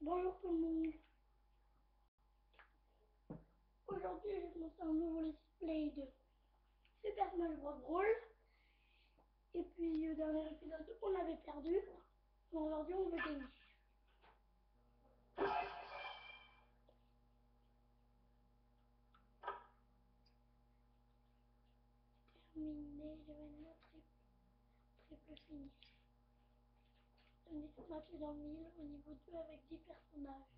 Bonjour tout le monde. Aujourd'hui, je vais un nouveau let's play de Super Smash Bros. Brawl. Et puis, au dernier épisode, on avait perdu. Aujourd'hui, on veut gagner. Terminé, je vais le triple, triple. On est match dans le mille au niveau 2 avec 10 personnages.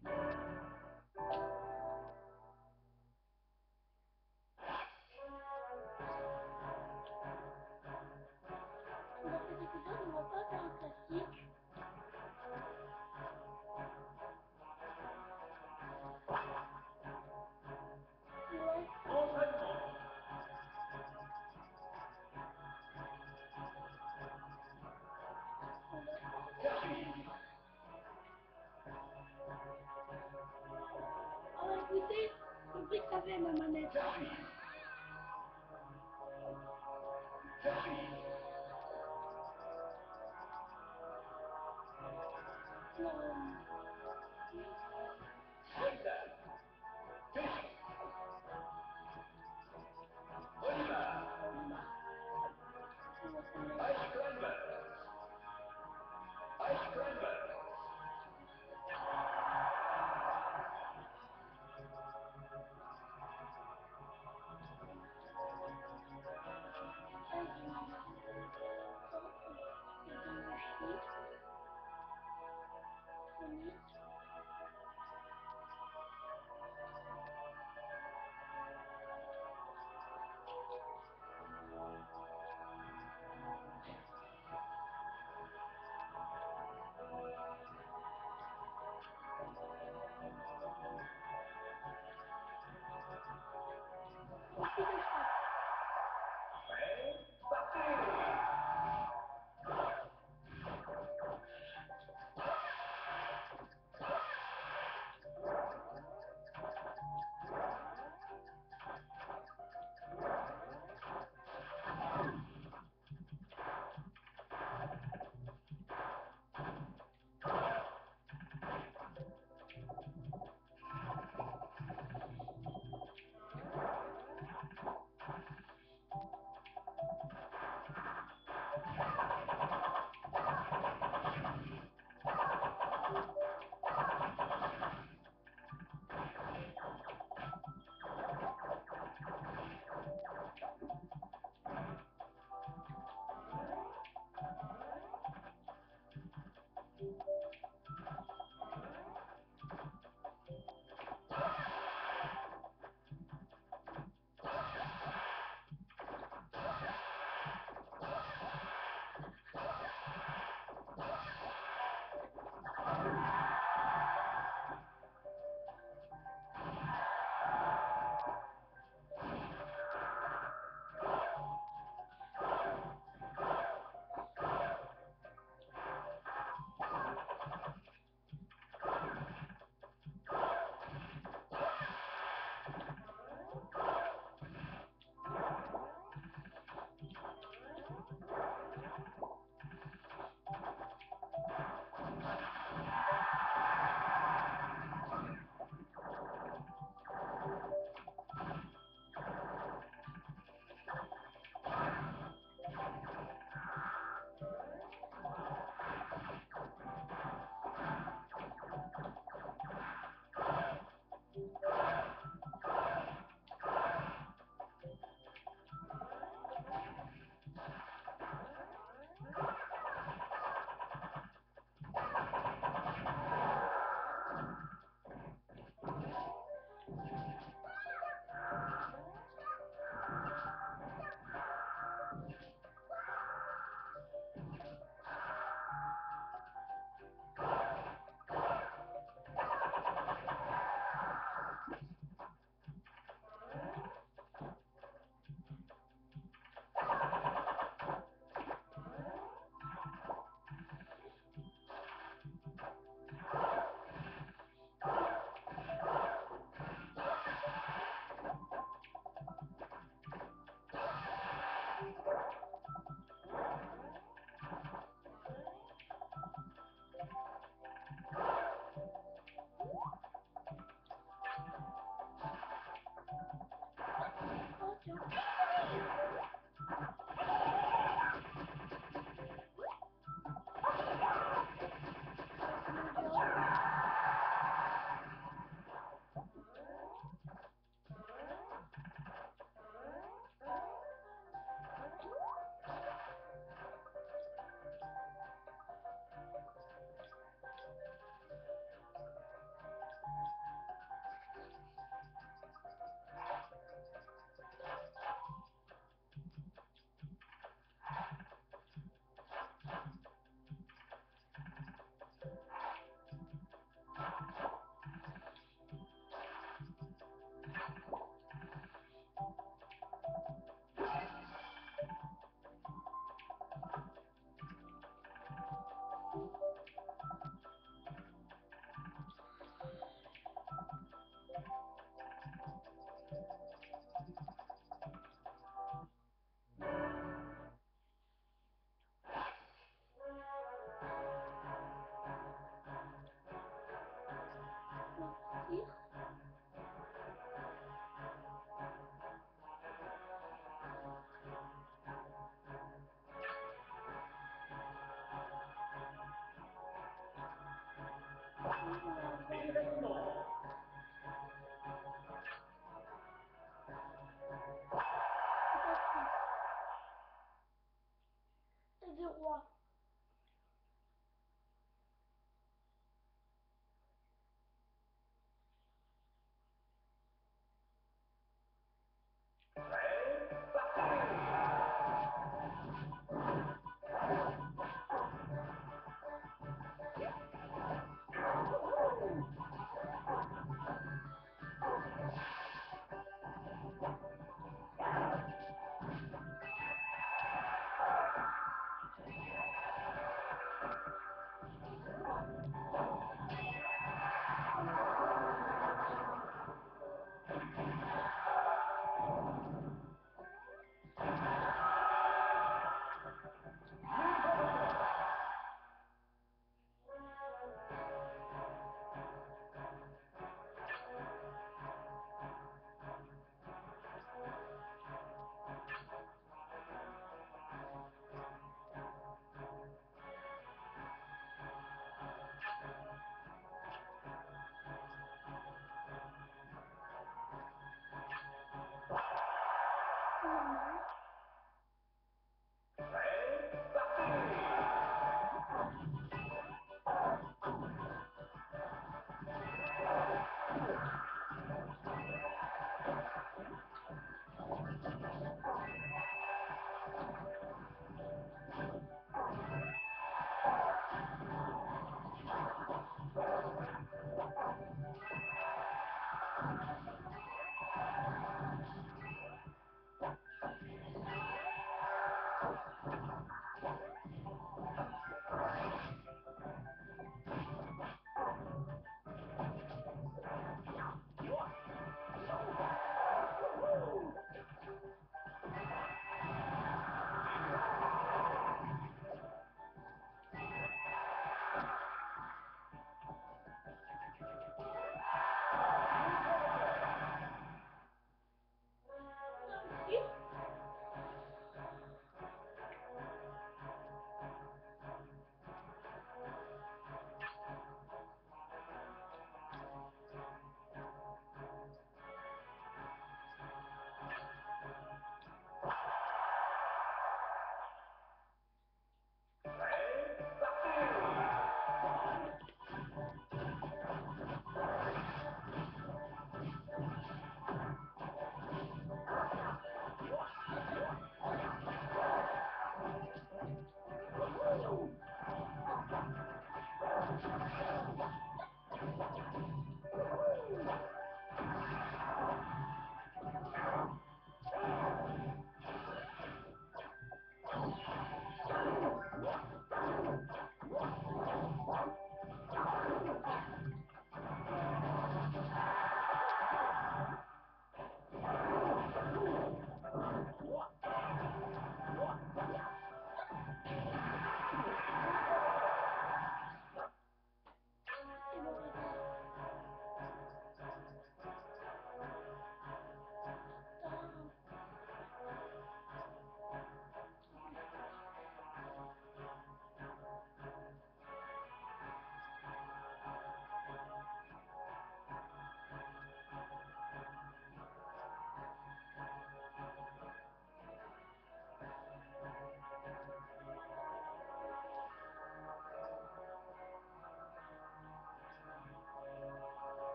Thank you. money, No.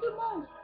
do more.